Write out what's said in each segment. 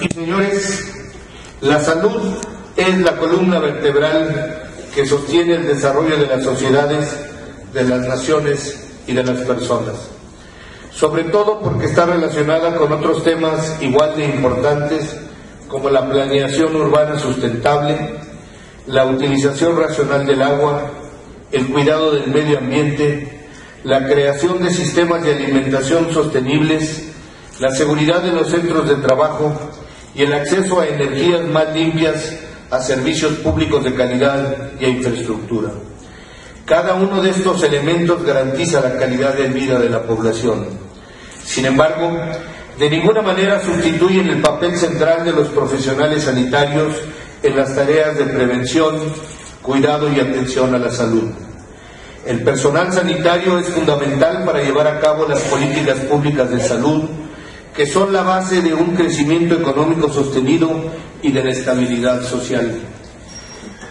y señores, la salud es la columna vertebral que sostiene el desarrollo de las sociedades, de las naciones y de las personas. Sobre todo porque está relacionada con otros temas igual de importantes como la planeación urbana sustentable, la utilización racional del agua, el cuidado del medio ambiente, la creación de sistemas de alimentación sostenibles, la seguridad de los centros de trabajo y el acceso a energías más limpias, a servicios públicos de calidad y a infraestructura. Cada uno de estos elementos garantiza la calidad de vida de la población. Sin embargo, de ninguna manera sustituyen el papel central de los profesionales sanitarios en las tareas de prevención, cuidado y atención a la salud. El personal sanitario es fundamental para llevar a cabo las políticas públicas de salud, que son la base de un crecimiento económico sostenido y de la estabilidad social.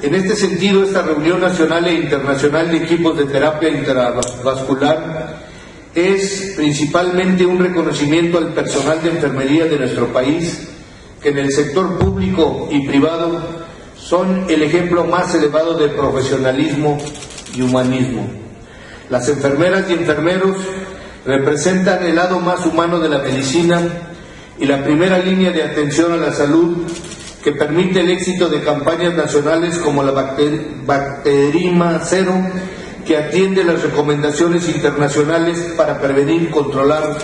En este sentido, esta reunión nacional e internacional de equipos de terapia intravascular es principalmente un reconocimiento al personal de enfermería de nuestro país, que en el sector público y privado son el ejemplo más elevado de profesionalismo y humanismo. Las enfermeras y enfermeros representan el lado más humano de la medicina y la primera línea de atención a la salud que permite el éxito de campañas nacionales como la Bacterima Cero, que atiende las recomendaciones internacionales para prevenir, controlar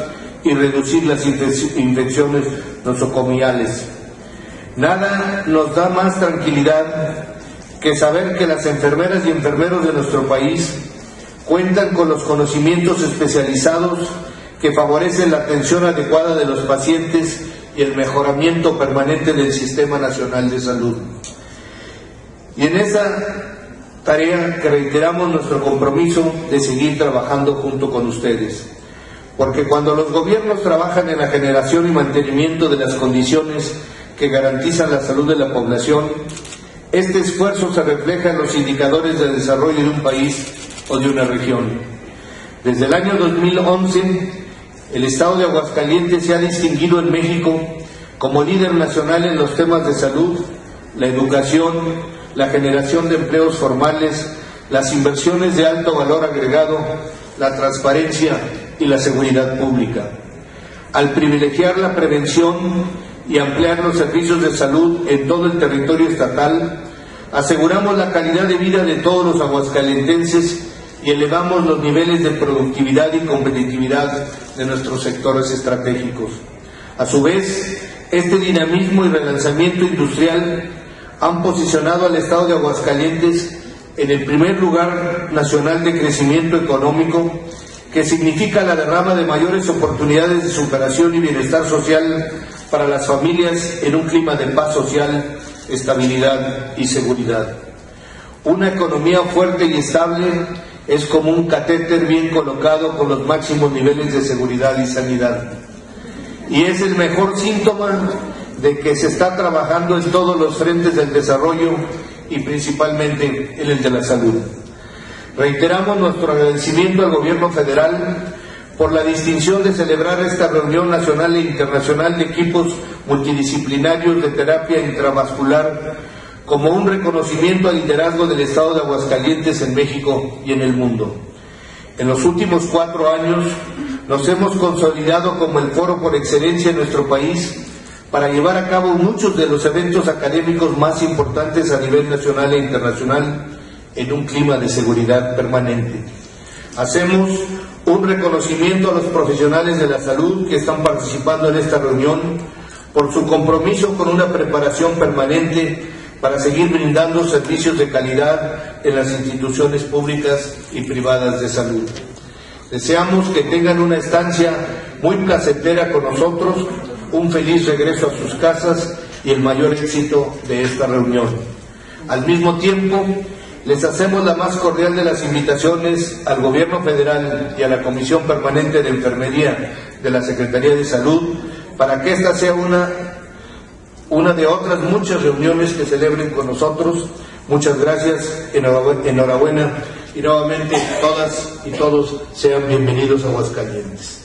y reducir las infecciones nosocomiales. Nada nos da más tranquilidad que saber que las enfermeras y enfermeros de nuestro país cuentan con los conocimientos especializados que favorecen la atención adecuada de los pacientes y el mejoramiento permanente del Sistema Nacional de Salud. Y en esa tarea reiteramos nuestro compromiso de seguir trabajando junto con ustedes. Porque cuando los gobiernos trabajan en la generación y mantenimiento de las condiciones que garantizan la salud de la población, este esfuerzo se refleja en los indicadores de desarrollo de un país o de una región. Desde el año 2011, el Estado de Aguascalientes se ha distinguido en México como líder nacional en los temas de salud, la educación, la generación de empleos formales, las inversiones de alto valor agregado, la transparencia y la seguridad pública. Al privilegiar la prevención y ampliar los servicios de salud en todo el territorio estatal, aseguramos la calidad de vida de todos los aguascalentenses y elevamos los niveles de productividad y competitividad de nuestros sectores estratégicos. A su vez, este dinamismo y relanzamiento industrial han posicionado al Estado de Aguascalientes en el primer lugar nacional de crecimiento económico, que significa la derrama de mayores oportunidades de superación y bienestar social para las familias en un clima de paz social, estabilidad y seguridad. Una economía fuerte y estable es como un catéter bien colocado con los máximos niveles de seguridad y sanidad. Y es el mejor síntoma de que se está trabajando en todos los frentes del desarrollo y principalmente en el de la salud. Reiteramos nuestro agradecimiento al Gobierno federal por la distinción de celebrar esta reunión nacional e internacional de equipos multidisciplinarios de terapia intravascular como un reconocimiento al liderazgo del Estado de Aguascalientes en México y en el mundo. En los últimos cuatro años nos hemos consolidado como el foro por excelencia en nuestro país para llevar a cabo muchos de los eventos académicos más importantes a nivel nacional e internacional en un clima de seguridad permanente. Hacemos un reconocimiento a los profesionales de la salud que están participando en esta reunión por su compromiso con una preparación permanente para seguir brindando servicios de calidad en las instituciones públicas y privadas de salud. Deseamos que tengan una estancia muy placentera con nosotros, un feliz regreso a sus casas y el mayor éxito de esta reunión. Al mismo tiempo, les hacemos la más cordial de las invitaciones al Gobierno Federal y a la Comisión Permanente de Enfermería de la Secretaría de Salud para que esta sea una, una de otras muchas reuniones que celebren con nosotros. Muchas gracias, enhorabuena y nuevamente todas y todos sean bienvenidos a Aguascalientes.